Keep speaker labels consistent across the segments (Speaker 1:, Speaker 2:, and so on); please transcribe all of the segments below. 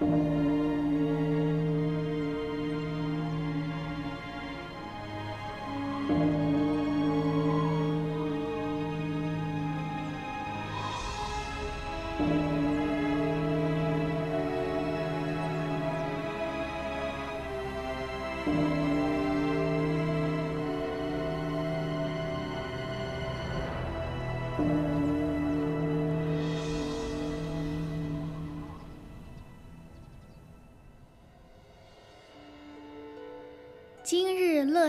Speaker 1: 今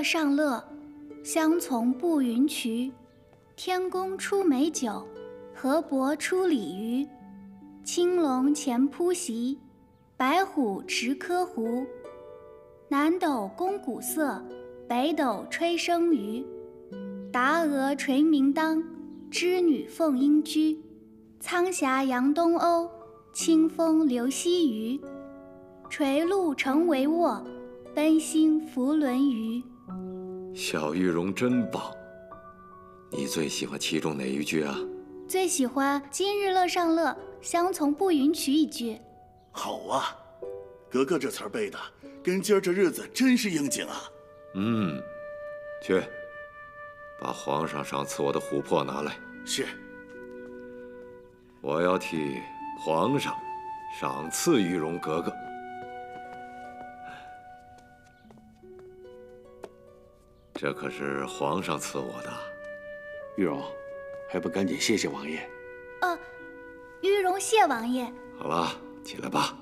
Speaker 1: 上乐，相从步云衢。天公出美酒，河伯出鲤鱼。青龙前扑席，白虎持柯壶。南斗宫鼓瑟，北斗吹笙竽。达娥垂明当，织女凤英居。苍霞扬东瓯，清风流西隅。垂露成帷幄。奔星浮轮纡，
Speaker 2: 小玉容真棒。你最喜欢其中哪一句啊？
Speaker 1: 最喜欢“今日乐上乐，相从不云衢”一句。
Speaker 3: 好啊，格格这词儿背的跟今儿这日子真是应景啊。
Speaker 2: 嗯，去，把皇上赏赐我的琥珀拿来。
Speaker 3: 是。
Speaker 2: 我要替皇上赏赐玉容格格。这可是皇上赐我的，
Speaker 4: 玉容，还不赶紧谢谢王爷？
Speaker 1: 呃，玉容谢王爷。
Speaker 2: 好了，起来吧。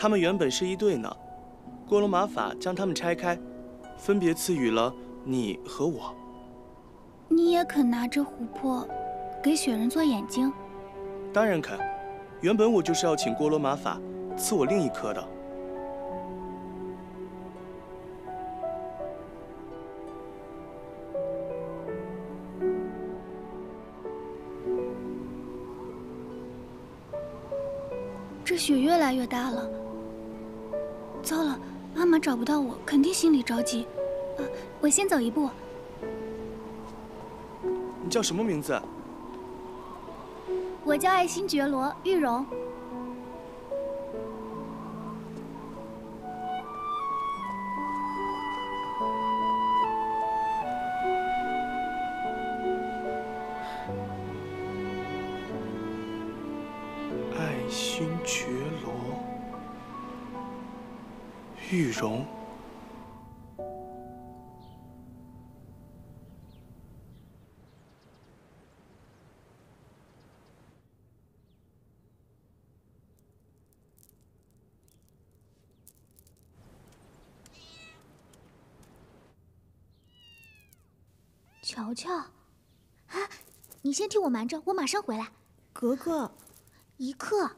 Speaker 5: 他们原本是一对呢，郭罗马法将他们拆开，分别赐予了你和我。
Speaker 1: 你也肯拿着琥珀给雪人做眼睛？
Speaker 5: 当然肯。原本我就是要请郭罗马法赐我另一颗的。
Speaker 1: 这雪越来越大了。糟了，妈妈找不到我，肯定心里着急。我先走一步。
Speaker 5: 你叫什么名字？
Speaker 1: 我叫爱新觉罗玉容。
Speaker 6: 乔乔，啊，你先替我瞒着，我马上回来。
Speaker 7: 格格，
Speaker 6: 一刻。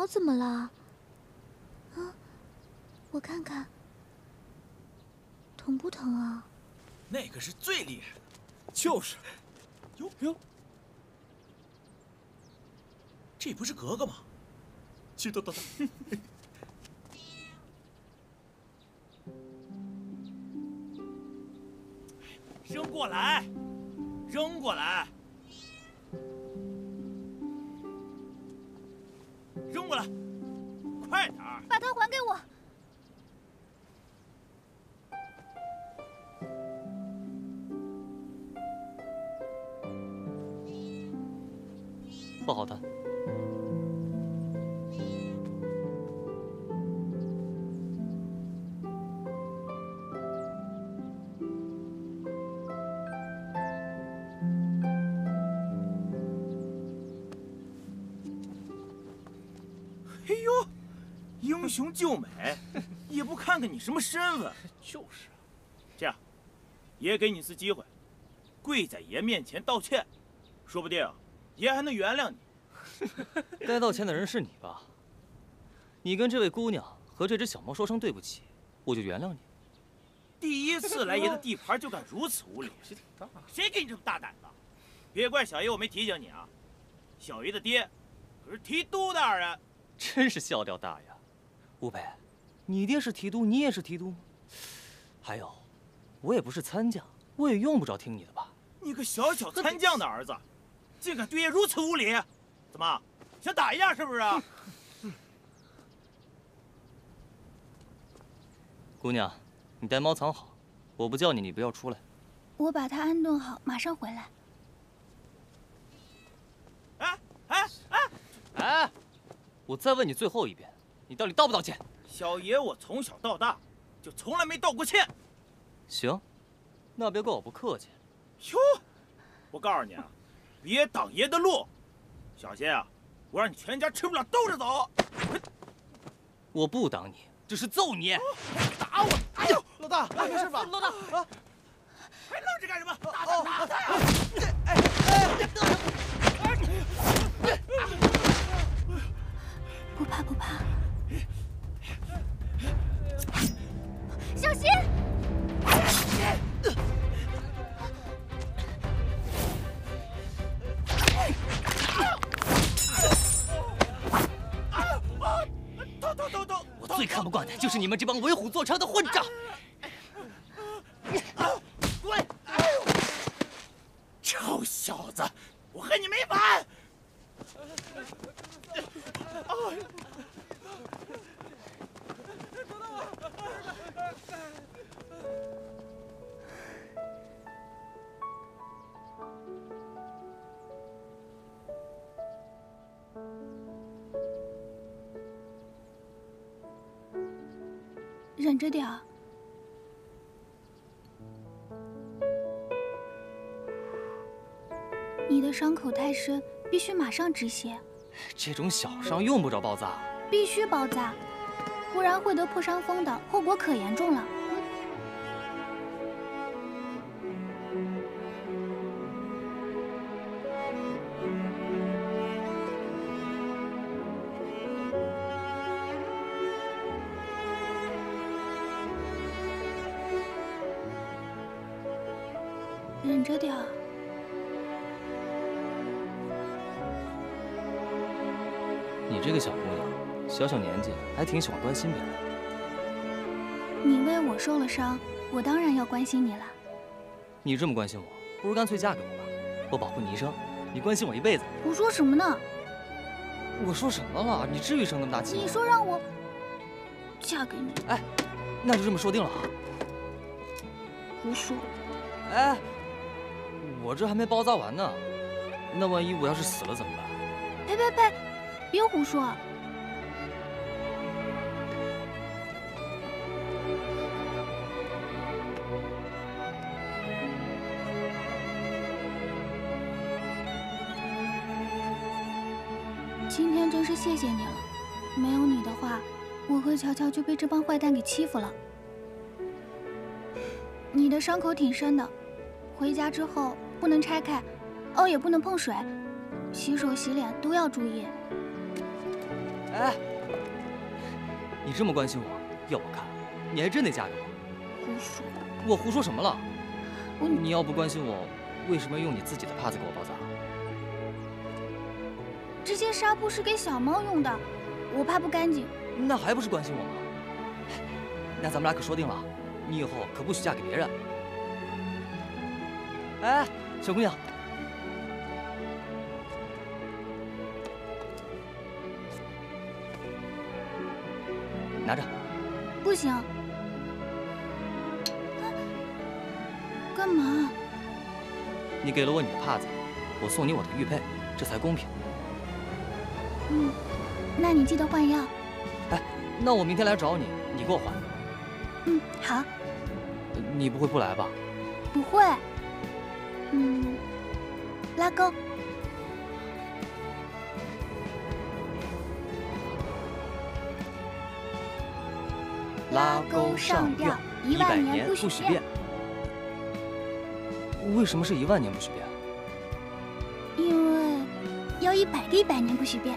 Speaker 6: 脚怎么了？啊，我看看，疼不疼啊？
Speaker 7: 那个是最厉害的，就是。哟哟，这不是格格吗？去等等。快点！
Speaker 6: 把它还给我。
Speaker 7: 雄救美，也不看看你什么身份。
Speaker 5: 就是啊，
Speaker 7: 这样，爷给你一次机会，跪在爷面前道歉，说不定爷还能原谅你。
Speaker 8: 该道歉的人是你吧？你跟这位姑娘和这只小猫说声对不起，我就原谅你。
Speaker 7: 第一次来爷的地盘就敢如此无礼，谁给你这么大胆子？别怪小爷我没提醒你啊！小爷的爹可是提督大人。
Speaker 8: 真是笑掉大牙！吴培，你爹是提督，你也是提督吗？还有，我也不是参将，我也用不着听你的吧？
Speaker 7: 你个小小参将的儿子，竟敢对爷如此无礼！怎么，想打一架是不是？
Speaker 8: 姑娘，你带猫藏好，我不叫你，你不要出来。
Speaker 1: 我把它安顿好，马上回来。
Speaker 7: 哎哎哎
Speaker 8: 哎！我再问你最后一遍，你到底道不道歉？
Speaker 7: 小爷我从小到大就从来没道过歉。
Speaker 8: 行，那别怪我不客气。
Speaker 7: 哟，我告诉你啊，别挡爷的路，小心啊，我让你全家吃不了兜着走。
Speaker 8: 我不挡你，这是揍你。
Speaker 7: 打我！哎呦，
Speaker 5: 老大，没事吧？
Speaker 8: 老大，
Speaker 5: 啊，
Speaker 7: 还愣着干什么？打他！打他呀！
Speaker 8: 管的就是你们这帮为虎作伥的混账！
Speaker 7: 你
Speaker 1: 的伤口太深，必须马上止血，
Speaker 8: 这种小伤用不着包扎。
Speaker 1: 必须包扎，不然会得破伤风的，后果可严重了。
Speaker 8: 小小年纪还挺喜欢关心别人。
Speaker 1: 你为我受了伤，我当然要关心你了。
Speaker 8: 你这么关心我，不如干脆嫁给我吧，我保护你一生，你关心我一辈子。
Speaker 1: 胡说什么呢？
Speaker 8: 我说什么了？你至于生那么大气吗？
Speaker 1: 你说让我嫁给你，
Speaker 8: 哎，那就这么说定了啊！
Speaker 1: 胡说！
Speaker 8: 哎，我这还没包扎完呢，那万一我要是死了怎么办？
Speaker 1: 呸呸呸！别胡说！谢谢你了，没有你的话，我和乔乔就被这帮坏蛋给欺负了。你的伤口挺深的，回家之后不能拆开，哦，也不能碰水，洗手洗脸都要注意。
Speaker 8: 哎哎，你这么关心我，要我看，你还真得嫁给我。
Speaker 1: 胡说！
Speaker 8: 我胡说什么了？
Speaker 1: 我
Speaker 8: 你要不关心我，为什么用你自己的帕子给我包扎？
Speaker 1: 这些纱布是给小猫用的，我怕不干净。
Speaker 8: 那还不是关心我吗？那咱们俩可说定了，你以后可不许嫁给别人。哎，小姑娘，拿着。
Speaker 1: 不行。啊干嘛？
Speaker 8: 你给了我你的帕子，我送你我的玉佩，这才公平。
Speaker 1: 嗯，那你记得换药。
Speaker 8: 哎，那我明天来找你，你给我换。
Speaker 1: 嗯，好。
Speaker 8: 你不会不来吧？
Speaker 1: 不会。嗯，拉钩。
Speaker 8: 拉钩上吊，一万年不许变。为什么是一万年不许变？
Speaker 1: 因为要一百个一百年不许变。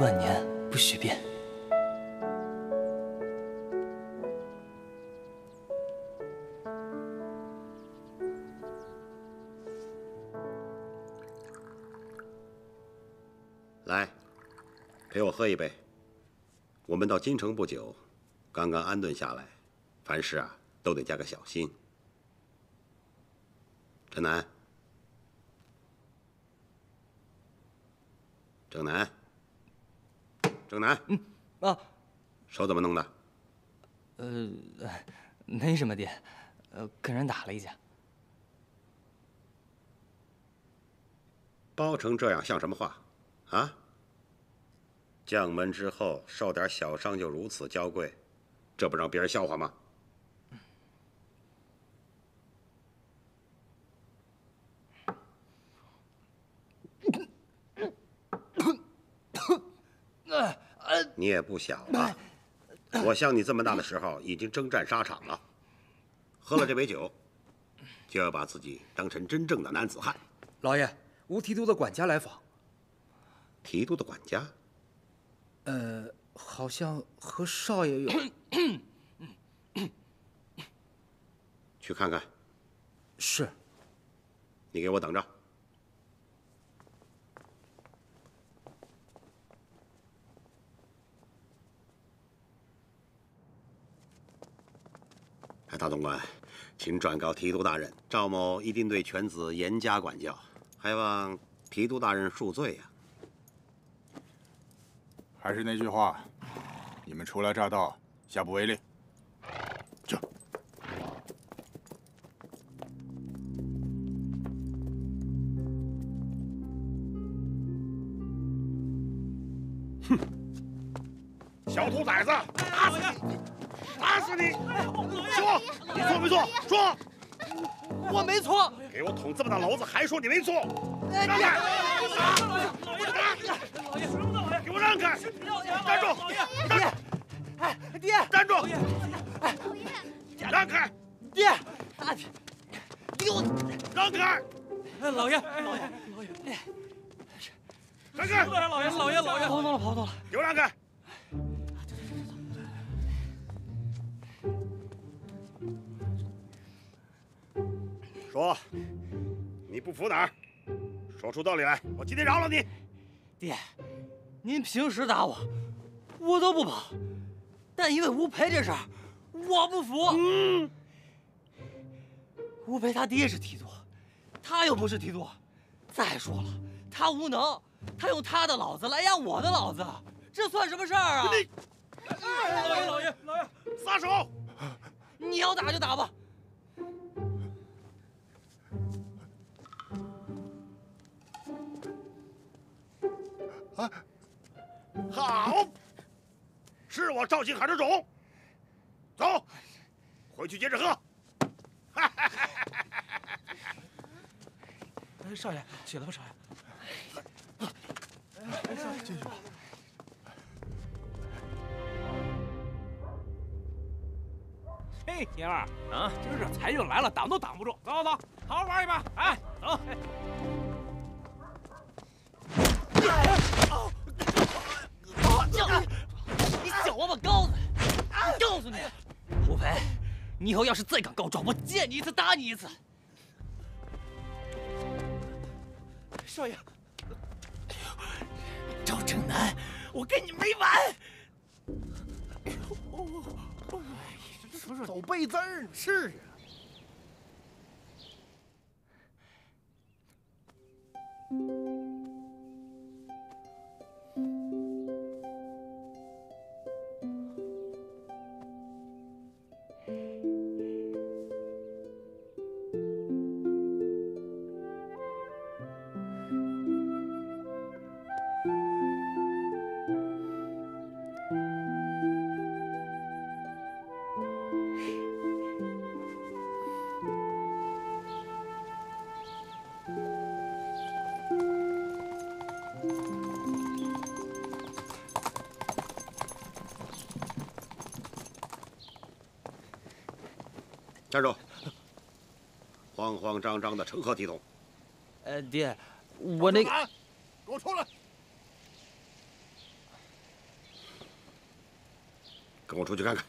Speaker 8: 万年不许变。
Speaker 9: 来，陪我喝一杯。我们到京城不久，刚刚安顿下来，凡事啊都得加个小心。陈南，郑南，正南，
Speaker 8: 嗯啊，
Speaker 9: 手怎么弄的？
Speaker 8: 呃，没什么爹，呃，跟人打了一架。
Speaker 9: 包成这样像什么话？啊？将门之后受点小伤就如此娇贵，这不让别人笑话吗？你也不小了，我像你这么大的时候已经征战沙场了，喝了这杯酒，就要把自己当成真正的男子汉。
Speaker 10: 老爷，吴提督的管家来访。
Speaker 9: 提督的管家？
Speaker 10: 呃，好像和少爷有。
Speaker 9: 去看看。
Speaker 10: 是。
Speaker 9: 你给我等着。大总管，请转告提督大人，赵某一定对犬子严加管教，还望提督大人恕罪呀、
Speaker 11: 还是那句话，你们初来乍到，下不为例。就。
Speaker 9: 哼！小兔崽子，打死你！你！说，你错没错？说。
Speaker 8: 我没错。
Speaker 9: 给我捅这么大娄子，还说你没错？
Speaker 8: 哎
Speaker 9: 让开！
Speaker 7: 老爷，什么老爷？
Speaker 9: 给我让开！站住！
Speaker 8: 爹！哎，爹！
Speaker 9: 站住！
Speaker 8: 哎，
Speaker 9: 让开！
Speaker 8: 爹！给我
Speaker 9: 让开！
Speaker 8: 哎，老爷，老爷，老爷，
Speaker 9: 让开！
Speaker 8: 老爷，老爷，老爷，跑动了，跑动了，
Speaker 9: 给我让开！说，你不服哪儿？说出道理来，我今天饶了你。
Speaker 8: 爹，您平时打我，我都不跑，但因为吴培这事儿，我不服。
Speaker 9: 嗯，
Speaker 8: 吴培他爹是提督，他又不是提督。再说了，他无能，他用他的老子来压我的老子，这算什么事儿啊？
Speaker 9: 你，
Speaker 8: 老爷，老爷，老爷，
Speaker 9: 撒手！
Speaker 8: 你要打就打吧。
Speaker 11: 啊，
Speaker 9: 好，是我赵庆海的种。走，回去接着喝。
Speaker 10: 少爷，起来吧，少爷。
Speaker 11: 哎，少爷进去吧。
Speaker 12: 嘿，爷们儿啊，今儿这财运来了，挡都挡不住。走走走，好好玩一把。哎，走。
Speaker 8: 你小王八羔子！我告诉你，胡培，你以后要是再敢告状，我见你一次打你一次。
Speaker 12: 少爷，
Speaker 8: 赵正南，我跟你没完！
Speaker 13: 走背字儿是啊。
Speaker 9: 站慌慌张张的成何体统？
Speaker 8: 呃，爹，我那个……
Speaker 11: 给我出来！
Speaker 9: 跟我出去看看。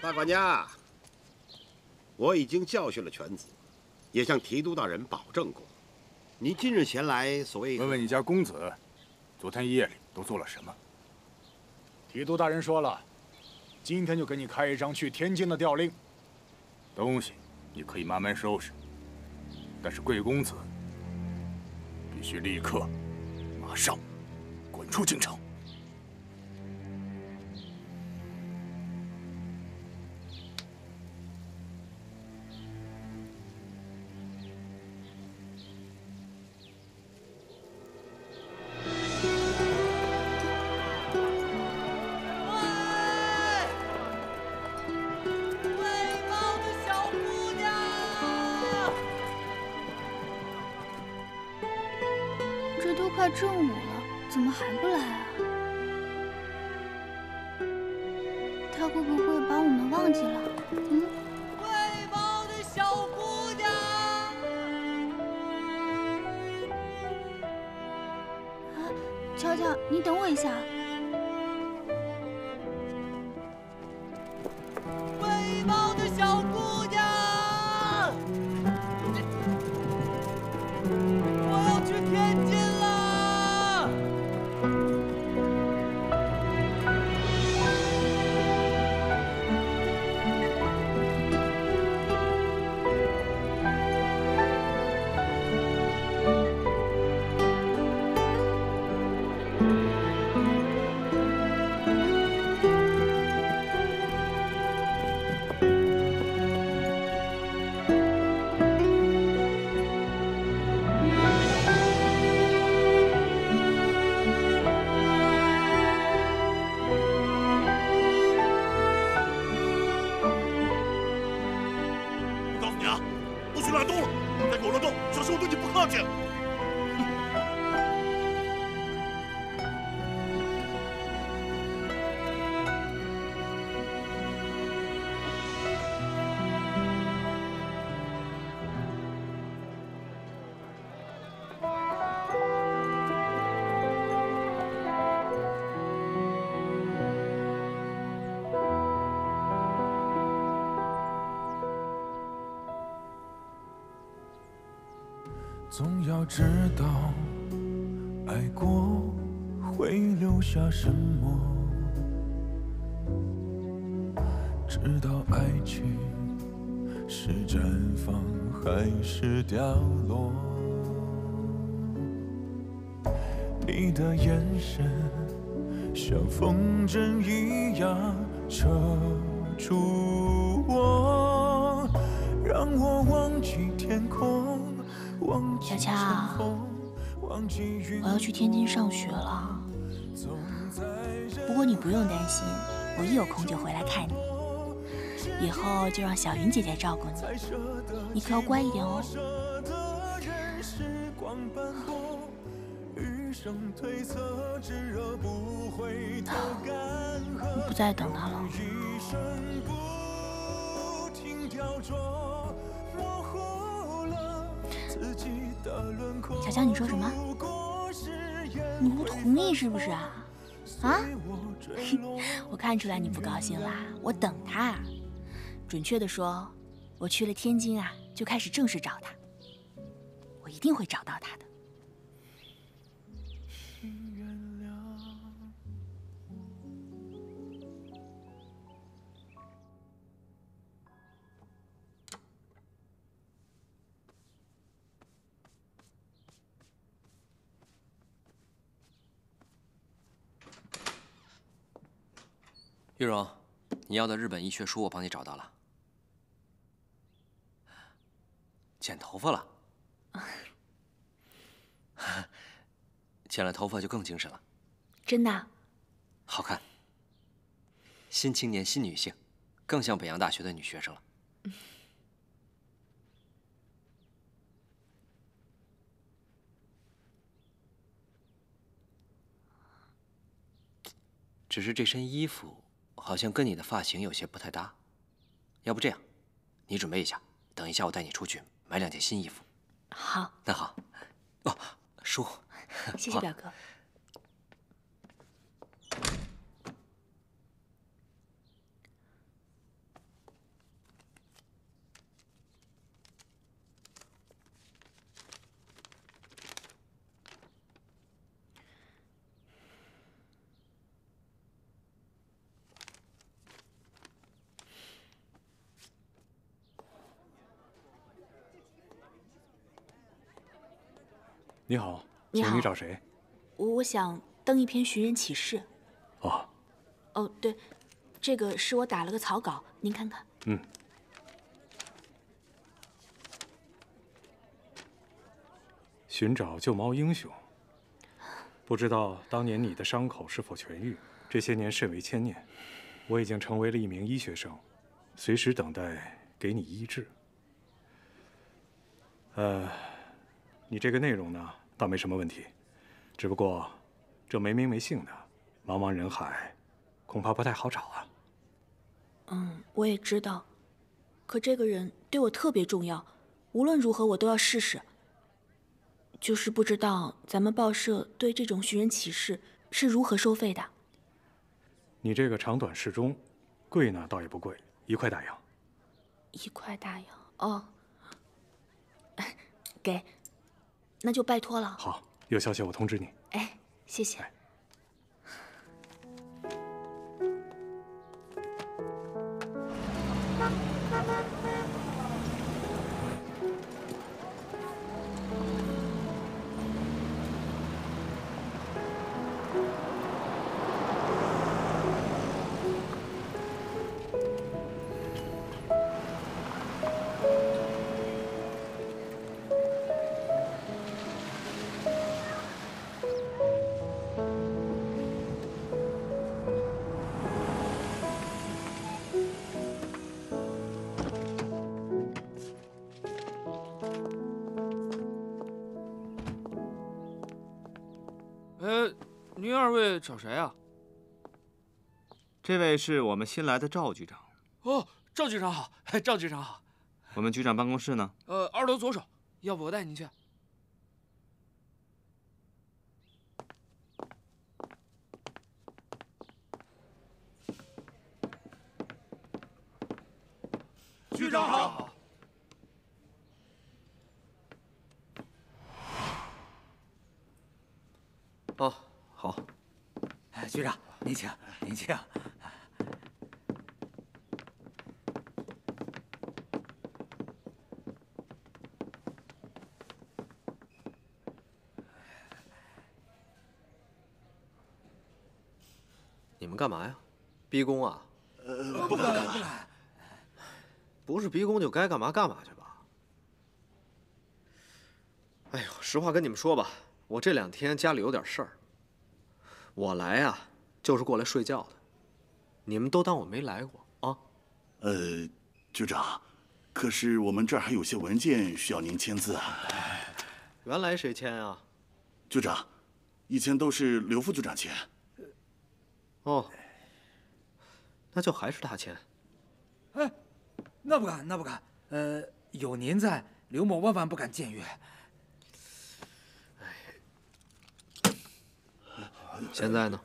Speaker 9: 大管家，我已经教训了犬子，也向提督大人保证过，你今日前来，所谓……
Speaker 11: 问问你家公子，昨天夜里都做了什么？提督大人说了，今天就给你开一张去天津的调令。东西你可以慢慢收拾，但是贵公子必须立刻、马上滚出京城。
Speaker 14: 总要知道，爱过会留下什么，知道爱情是绽放还是凋落。你的眼神像风筝一样扯住我，让我忘记天空。
Speaker 6: 乔乔，我要去天津上学了。不过你不用担心，我一有空就回来看你。以后就让小云姐姐照顾你，你可要乖一点哦。我不再等他了。小乔，你说什么？你不同意是不是啊？啊？我看出来你不高兴啦。我等他，准确的说，我去了天津啊，就开始正式找他。我一定会找到他的。
Speaker 13: 玉荣，你要的日本医学书我帮你找到了。剪头发了，剪了头发就更精神了，
Speaker 6: 真的？
Speaker 13: 好看。新青年新女性，更像北洋大学的女学生了。只是这身衣服。好像跟你的发型有些不太搭，要不这样，你准备一下，等一下我带你出去买两件新衣服。
Speaker 6: 好，
Speaker 13: 那好。哦，叔，
Speaker 6: 谢谢表哥。
Speaker 15: 你好，
Speaker 6: 你好，
Speaker 15: 你找谁？
Speaker 6: 我我想登一篇寻人启事。
Speaker 15: 哦，
Speaker 6: 哦，对，这个是我打了个草稿，您看看。
Speaker 15: 嗯。寻找救猫英雄。不知道当年你的伤口是否痊愈？这些年甚为牵念。我已经成为了一名医学生，随时等待给你医治。呃，你这个内容呢？倒没什么问题，只不过这没名没姓的，茫茫人海，恐怕不太好找啊。
Speaker 6: 嗯，我也知道，可这个人对我特别重要，无论如何我都要试试。就是不知道咱们报社对这种寻人启事是如何收费的。
Speaker 15: 你这个长短适中，贵呢倒也不贵，一块大洋。
Speaker 6: 一块大洋哦，给。那就拜托了。
Speaker 15: 好，有消息我通知你。
Speaker 6: 哎，谢谢。
Speaker 12: 二位找谁啊？
Speaker 16: 这位是我们新来的赵局长。
Speaker 12: 哦，赵局长好，赵局长好。
Speaker 16: 我们局长办公室呢？
Speaker 12: 呃，二楼左手。要不我带您去。
Speaker 3: 局长好。
Speaker 13: 哦，好。
Speaker 17: 局长，您请，您请。
Speaker 13: 你们干嘛呀？逼宫啊？
Speaker 3: 呃，不敢，不敢。
Speaker 13: 不是逼宫就该干嘛干嘛去吧。
Speaker 18: 哎呦，实话跟你们说吧，我这两天家里有点事儿。我来啊，就是过来睡觉的。你们都当我没来过啊？
Speaker 3: 呃，局长，可是我们这儿还有些文件需要您签字啊。
Speaker 18: 原来谁签啊？
Speaker 3: 局长，以前都是刘副局长签。
Speaker 18: 哦，那就还是他签。
Speaker 10: 哎，那不敢，那不敢。呃，有您在，刘某万万不敢僭越。
Speaker 18: 现在呢？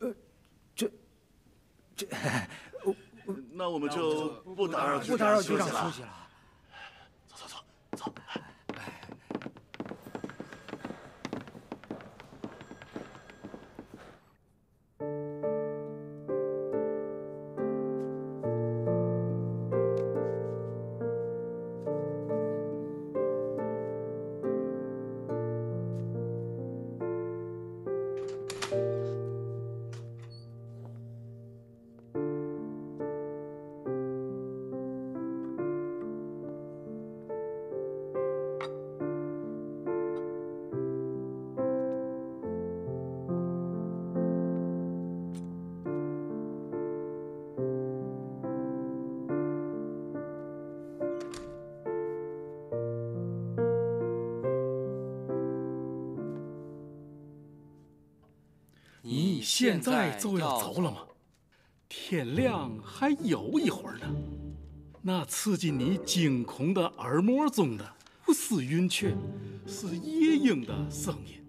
Speaker 10: 呃，这，这，
Speaker 3: 那我们就不打扰
Speaker 10: 不打扰局长
Speaker 3: 休
Speaker 10: 息了。
Speaker 19: 现在就要走了吗？天亮还有一会儿呢。那刺激你惊恐的耳膜中的不是云雀，是夜莺的声音。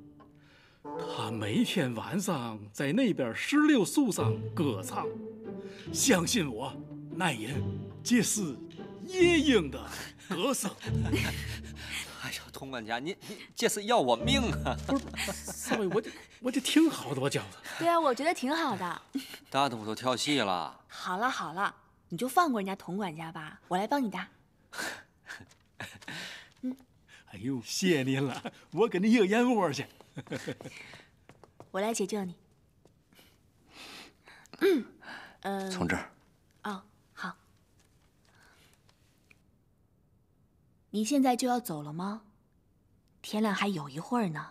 Speaker 19: 它每天晚上在那边石榴树上歌唱。相信我，那人这是夜莺的歌声。
Speaker 13: 哎呦，佟管家，你你这是要我命啊！
Speaker 19: 不是，四位，我这我这挺好的，我觉得。
Speaker 6: 对啊，我觉得挺好的。
Speaker 13: 大肚都跳戏了。
Speaker 6: 好了好了，你就放过人家佟管家吧，我来帮你搭。
Speaker 19: 嗯。哎呦，谢您了，我给您一个烟窝去。
Speaker 6: 我来解救你。嗯。
Speaker 13: 从这儿。
Speaker 6: 哦，好。你现在就要走了吗？天亮还有一会儿呢。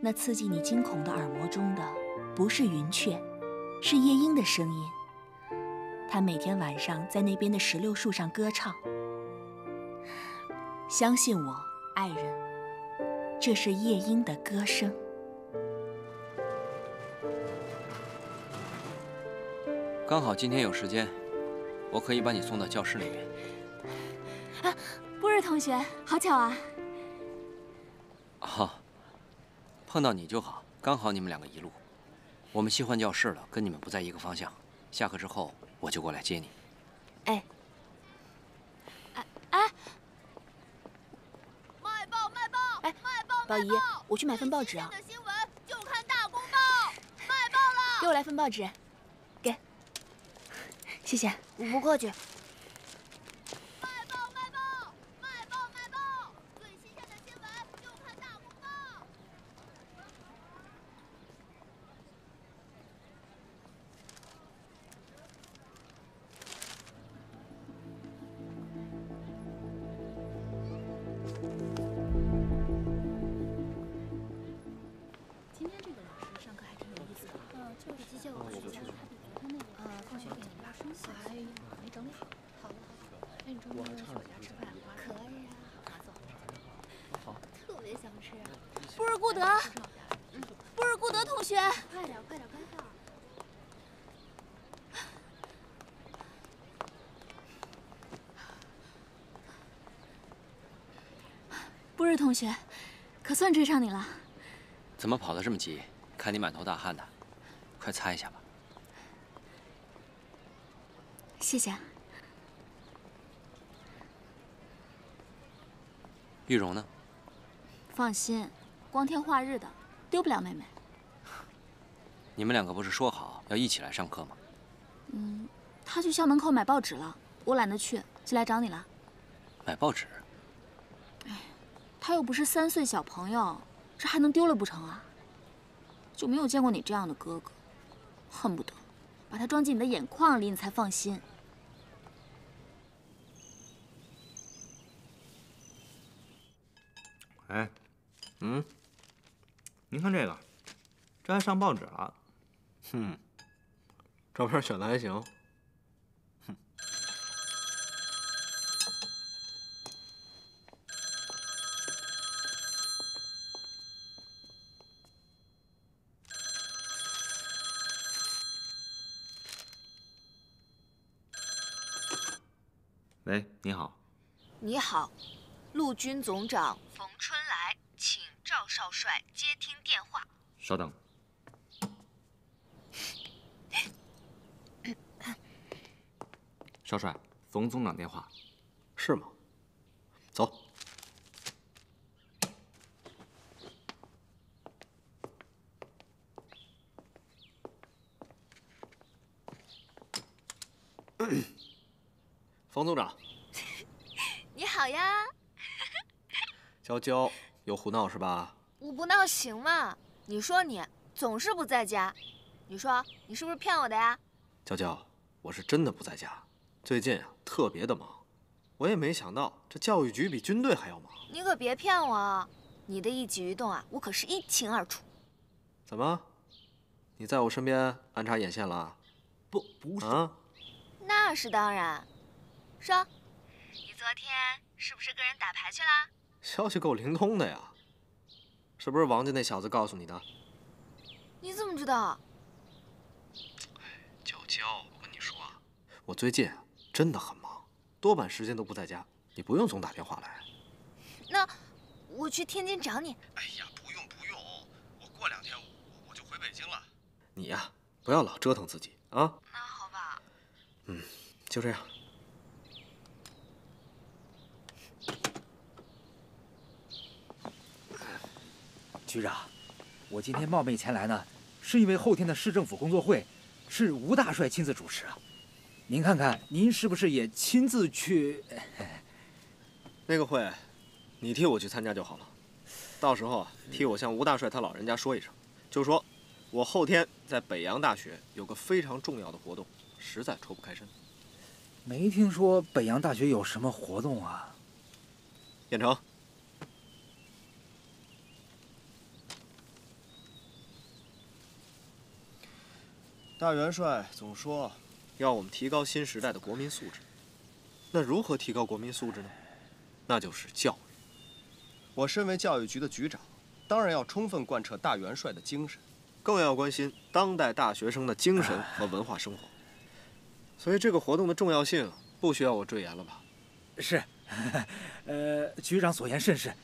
Speaker 6: 那刺激你惊恐的耳膜中的，不是云雀，是夜莺的声音。它每天晚上在那边的石榴树上歌唱。相信我，爱人，这是夜莺的歌声。
Speaker 13: 刚好今天有时间，我可以把你送到教室里面。
Speaker 6: 啊，布日同学，好巧啊！
Speaker 13: 好，碰到你就好，刚好你们两个一路。我们新换教室了，跟你们不在一个方向。下课之后我就过来接你。
Speaker 6: 哎，哎哎！卖报卖报！哎，卖报宝仪，我去买份报纸啊。新闻就看大公报，卖报了！给我来份报纸，给。谢谢，
Speaker 1: 不客气。
Speaker 6: 德，布尔固德同学，
Speaker 1: 快点，快点，快点！
Speaker 6: 布日同学，可算追上你了。
Speaker 13: 怎么跑得这么急？看你满头大汗的，快擦一下吧。
Speaker 6: 谢谢。
Speaker 13: 玉荣呢？
Speaker 6: 放心，光天化日的，丢不了妹妹。
Speaker 13: 你们两个不是说好要一起来上课吗？
Speaker 6: 嗯，他去校门口买报纸了，我懒得去，就来找你了。
Speaker 13: 买报纸？
Speaker 6: 哎，他又不是三岁小朋友，这还能丢了不成啊？就没有见过你这样的哥哥，恨不得把他装进你的眼眶里，你才放心。
Speaker 18: 哎，
Speaker 16: 嗯，您看这个，这还上报纸了。
Speaker 18: 哼，照片选的还行。
Speaker 16: 喂，你好。
Speaker 6: 你好，陆军总长少帅接听电话。
Speaker 16: 稍等。少帅，冯总长电话。
Speaker 18: 是吗？走。冯总长，
Speaker 6: 你好呀，
Speaker 18: 娇娇又胡闹是吧？
Speaker 6: 我不闹行吗？你说你总是不在家，你说你是不是骗我的呀？
Speaker 18: 娇娇，我是真的不在家，最近啊特别的忙，我也没想到这教育局比军队还要忙。
Speaker 6: 你可别骗我啊！你的一举一动啊，我可是一清二楚。
Speaker 18: 怎么？你在我身边安插眼线了？
Speaker 12: 不，不是
Speaker 18: 啊。
Speaker 6: 那是当然。说，你昨天是不是跟人打牌去了？
Speaker 18: 消息够灵通的呀，是不是王家那小子告诉你的？
Speaker 6: 你怎么知道？
Speaker 18: 娇娇，我跟你说啊，我最近真的很忙，多半时间都不在家，你不用总打电话来。
Speaker 6: 那我去天津找你。
Speaker 18: 哎呀，不用不用，我过两天我我就回北京了。你呀，不要老折腾自己啊。
Speaker 6: 那好吧。
Speaker 18: 嗯，就这样。
Speaker 10: 局长，我今天冒昧前来呢，是因为后天的市政府工作会是吴大帅亲自主持啊。您看看，您是不是也亲自去？
Speaker 18: 那个会，你替我去参加就好了。到时候啊，替我向吴大帅他老人家说一声，就说我后天在北洋大学有个非常重要的活动，实在抽不开身。
Speaker 10: 没听说北洋大学有什么活动啊？
Speaker 18: 燕城。大元帅总说，要我们提高新时代的国民素质。那如何提高国民素质呢？那就是教育。
Speaker 20: 我身为教育局的局长，当然要充分贯彻大元帅的精神，
Speaker 18: 更要关心当代大学生的精神和文化生活。所以这个活动的重要性，不需要我赘言了吧？
Speaker 10: 是，呃，局长所言甚是。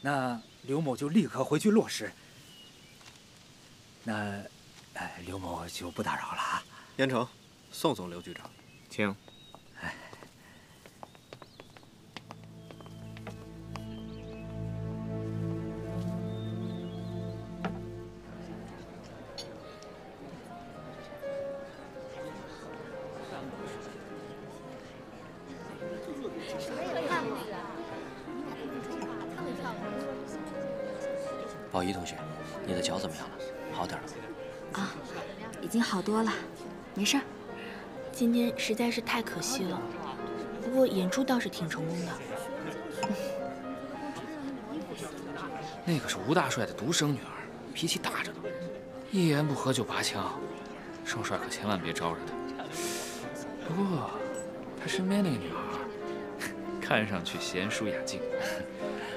Speaker 10: 那刘某就立刻回去落实。那。哎，刘某就不打扰了啊。
Speaker 18: 严城，送送刘局长，
Speaker 16: 请。
Speaker 13: 了，
Speaker 1: 没事儿。
Speaker 6: 今天实在是太可惜了，不过演出倒是挺成功的。
Speaker 12: 那可是吴大帅的独生女儿，脾气大着呢，一言不合就拔枪，少帅可千万别招惹她。不过，他身边那个女孩，看上去贤淑雅静，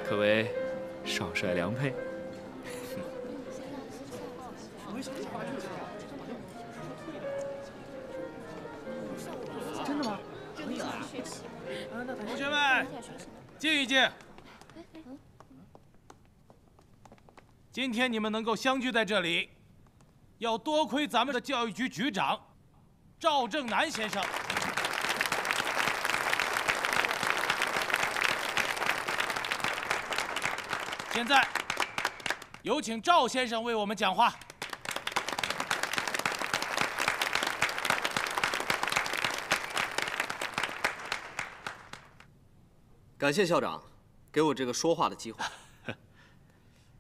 Speaker 12: 可谓少帅良配。同学们，静一静。今天你们能够相聚在这里，要多亏咱们的教育局局长赵正南先生。现在，有请赵先生为我们讲话。
Speaker 18: 感谢校长，给我这个说话的机会。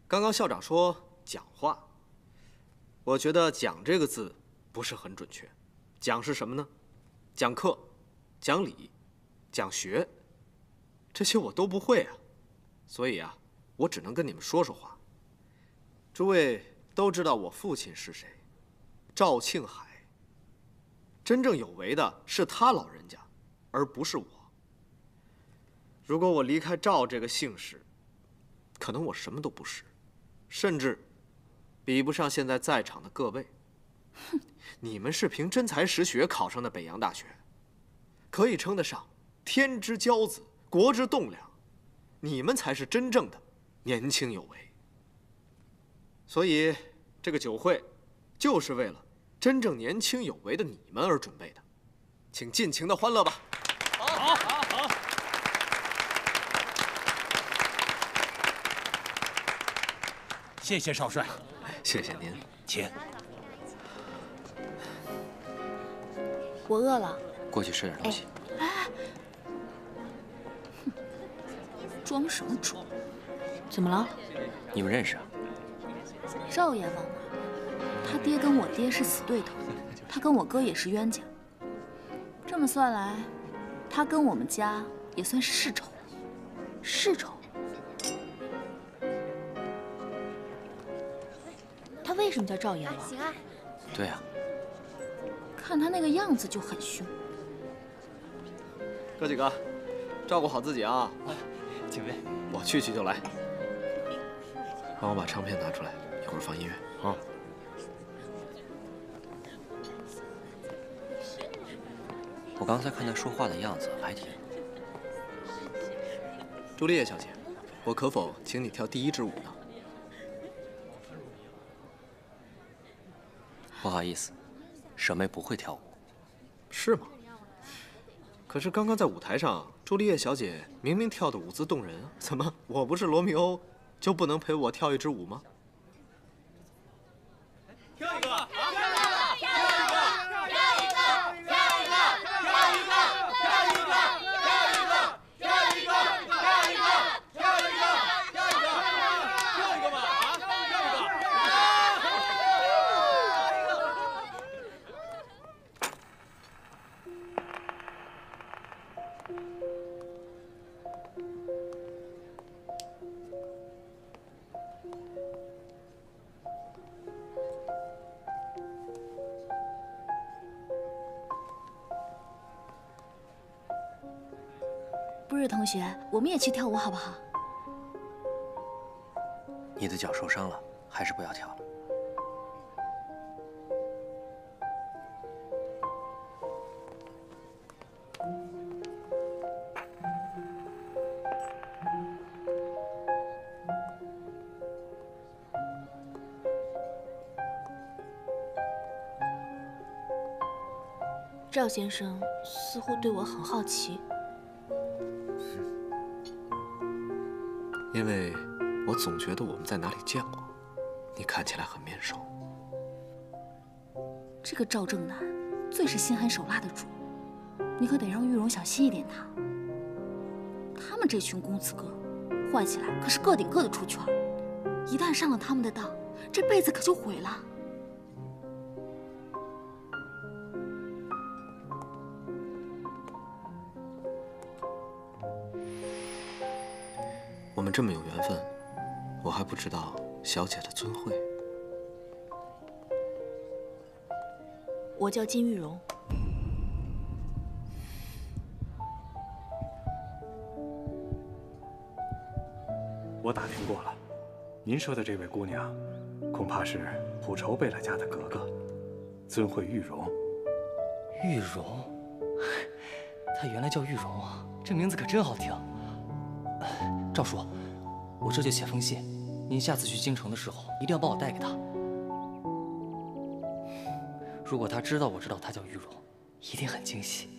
Speaker 18: 刚刚校长说讲话，我觉得“讲”这个字不是很准确。讲是什么呢？讲课、讲理、讲学，这些我都不会啊。所以啊，我只能跟你们说说话，诸位都知道我父亲是谁，赵庆海。真正有为的是他老人家，而不是我。如果我离开赵这个姓氏，可能我什么都不是，甚至比不上现在在场的各位。你们是凭真才实学考上的北洋大学，可以称得上天之骄子，国之栋梁。你们才是真正的年轻有为。所以，这个酒会就是为了真正年轻有为的你们而准备的，请尽情的欢乐吧。
Speaker 7: 好，好，好。
Speaker 19: 谢谢少帅，
Speaker 18: 谢谢您，
Speaker 19: 请。
Speaker 6: 我饿了，
Speaker 13: 过去吃点东西。
Speaker 6: 哎，装什么装？怎么了？
Speaker 13: 你们认识啊？
Speaker 6: 赵阎王嘛，他爹跟我爹是死对头，他跟我哥也是冤家。这么算来，他跟我们家也算是世仇。世仇？什么叫赵阎王？
Speaker 1: 行啊。
Speaker 13: 对啊。
Speaker 6: 看他那个样子就很凶。
Speaker 18: 哥几个，照顾好自己啊！
Speaker 8: 请便。
Speaker 18: 我去去就来。帮我把唱片拿出来，一会儿放音乐。
Speaker 13: 好。我刚才看他说话的样子还挺……
Speaker 18: 朱丽叶小姐，我可否请你跳第一支舞呢？
Speaker 13: 不好意思。舍妹不会跳舞，
Speaker 18: 是吗？可是刚刚在舞台上，朱丽叶小姐明明跳的舞姿动人啊！怎么，我不是罗密欧，就不能陪我跳一支舞吗？
Speaker 7: 跳一个，跳
Speaker 6: 同学，我们也去跳舞好不好？
Speaker 13: 你的脚受伤了，还是不要跳了。
Speaker 6: 赵先生似乎对我很好奇，
Speaker 18: 因为我总觉得我们在哪里见过，你看起来很面熟。
Speaker 6: 这个赵正南最是心狠手辣的主，你可得让玉荣小心一点他。他们这群公子哥，坏起来可是个顶个的出圈，一旦上了他们的当，这辈子可就毁了。
Speaker 18: 这么有缘分，我还不知道小姐的尊讳。
Speaker 6: 我叫金玉荣。
Speaker 15: 我打听过了，您说的这位姑娘，恐怕是普筹贝勒家的格格，尊讳玉荣。
Speaker 8: 玉荣，她原来叫玉荣啊，这名字可真好听。赵叔，我这就写封信，您下次去京城的时候一定要帮我带给他。如果他知道我知道他叫玉荣，一定很惊喜。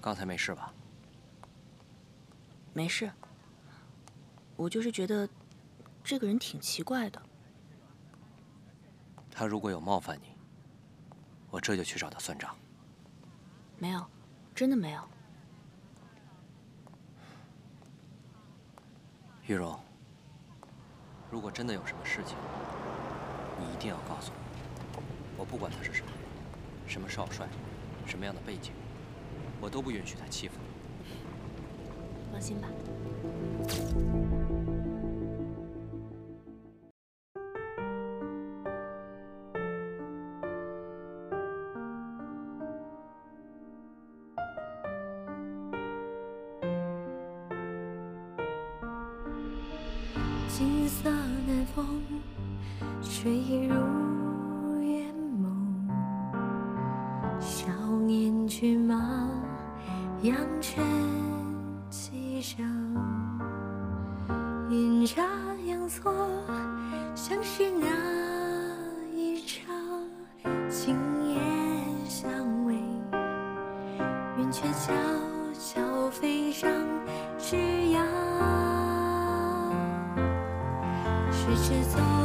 Speaker 13: 刚才没事吧？
Speaker 6: 没事，我就是觉得这个人挺奇怪的。
Speaker 13: 他如果有冒犯你，我这就去找他算账。
Speaker 6: 没有，真的没有。
Speaker 13: 玉蓉，如果真的有什么事情，你一定要告诉我。我不管他是什么人，什么少帅，什么样的背景。我都不允许他欺负你。
Speaker 6: 放心吧。
Speaker 21: 你却走。